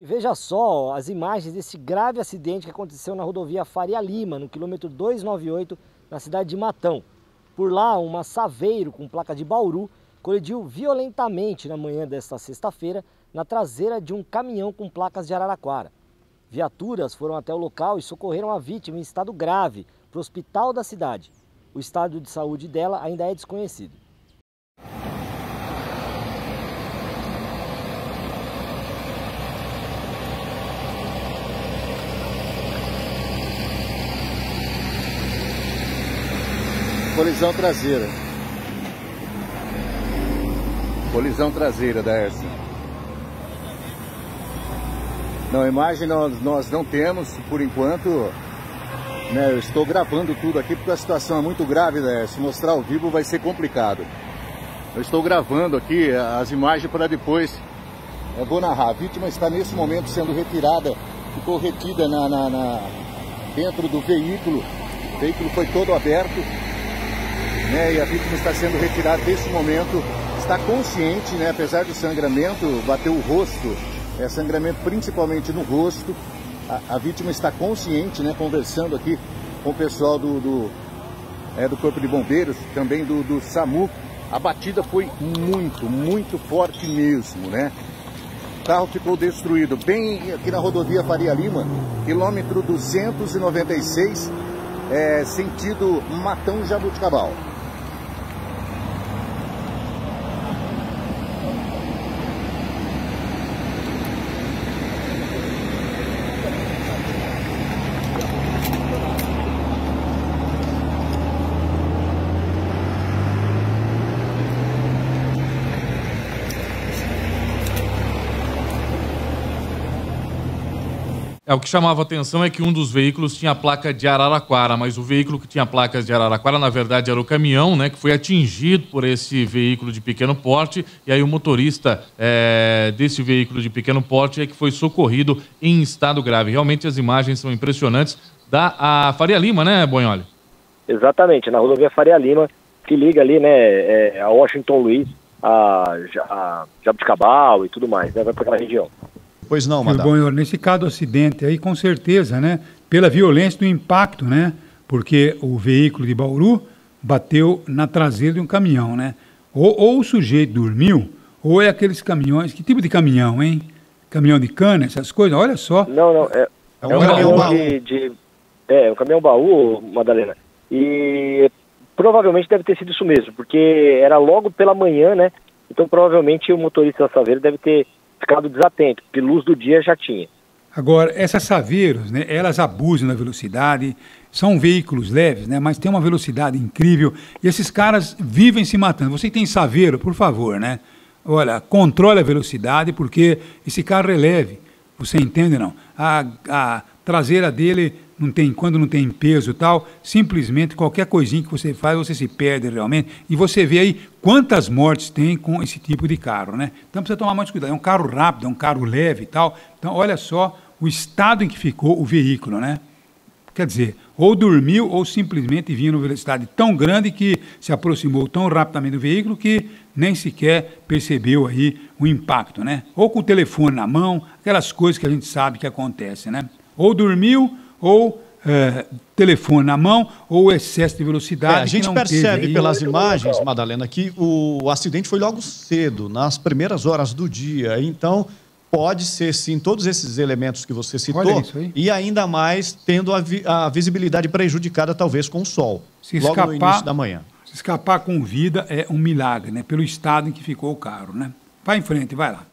Veja só as imagens desse grave acidente que aconteceu na rodovia Faria Lima, no quilômetro 298, na cidade de Matão. Por lá, uma Saveiro com placa de Bauru colidiu violentamente na manhã desta sexta-feira na traseira de um caminhão com placas de Araraquara. Viaturas foram até o local e socorreram a vítima em estado grave para o hospital da cidade. O estado de saúde dela ainda é desconhecido. Colisão traseira. Colisão traseira da Ersa. Não, imagem nós, nós não temos por enquanto. Né, eu estou gravando tudo aqui porque a situação é muito grave, né? Se mostrar ao vivo vai ser complicado. Eu estou gravando aqui as imagens para depois eu vou narrar. A vítima está nesse momento sendo retirada, ficou retida na, na, na dentro do veículo. O veículo foi todo aberto né, e a vítima está sendo retirada nesse momento, está consciente, né, apesar do sangramento, bateu o rosto, é, sangramento principalmente no rosto, a, a, vítima está consciente, né, conversando aqui com o pessoal do, do, é, do Corpo de Bombeiros, também do, do SAMU, a batida foi muito, muito forte mesmo, né? O carro ficou destruído bem aqui na rodovia Faria Lima, quilômetro 296, é, sentido Matão Jabuticabal. É, o que chamava atenção é que um dos veículos tinha placa de Araraquara, mas o veículo que tinha placas de Araraquara, na verdade, era o caminhão, né, que foi atingido por esse veículo de pequeno porte, e aí o motorista é, desse veículo de pequeno porte é que foi socorrido em estado grave. Realmente as imagens são impressionantes da Faria Lima, né, Bonholi? Exatamente, na rodovia Faria Lima, que liga ali, né, é, a Washington Luiz, a, a Jabuticabal e tudo mais, né, vai para aquela região. Pois não, madame. Bom, nesse caso do acidente aí, com certeza, né? Pela violência do impacto, né? Porque o veículo de Bauru bateu na traseira de um caminhão, né? Ou, ou o sujeito dormiu, ou é aqueles caminhões. Que tipo de caminhão, hein? Caminhão de cana, essas coisas? Olha só. Não, não. É, é um, é um caminhão baú. De, de, é, um caminhão baú, Madalena. E provavelmente deve ter sido isso mesmo, porque era logo pela manhã, né? Então provavelmente o motorista da Saveiro deve ter ficado desatento, porque luz do dia já tinha. Agora, essas saveiros, né, elas abusam da velocidade, são veículos leves, né, mas tem uma velocidade incrível, e esses caras vivem se matando. Você tem saveiro, por favor, né? Olha, controle a velocidade, porque esse carro é leve. Você entende não? A, a traseira dele não tem, quando não tem peso e tal, simplesmente qualquer coisinha que você faz, você se perde realmente. E você vê aí quantas mortes tem com esse tipo de carro, né? Então precisa tomar mais cuidado. É um carro rápido, é um carro leve e tal. Então olha só o estado em que ficou o veículo, né? Quer dizer, ou dormiu ou simplesmente vinha numa velocidade tão grande que se aproximou tão rapidamente do veículo que nem sequer percebeu aí o impacto, né? Ou com o telefone na mão, aquelas coisas que a gente sabe que acontecem, né? Ou dormiu ou é, telefone na mão ou excesso de velocidade. É, a gente percebe pelas imagens, Madalena, que o acidente foi logo cedo, nas primeiras horas do dia. Então, pode ser sim todos esses elementos que você citou e ainda mais tendo a, vi a, visibilidade prejudicada talvez com o sol, se logo escapar, no início da manhã. Se escapar com vida é um milagre, né? Pelo estado em que ficou o carro, né? Vai em frente, vai lá.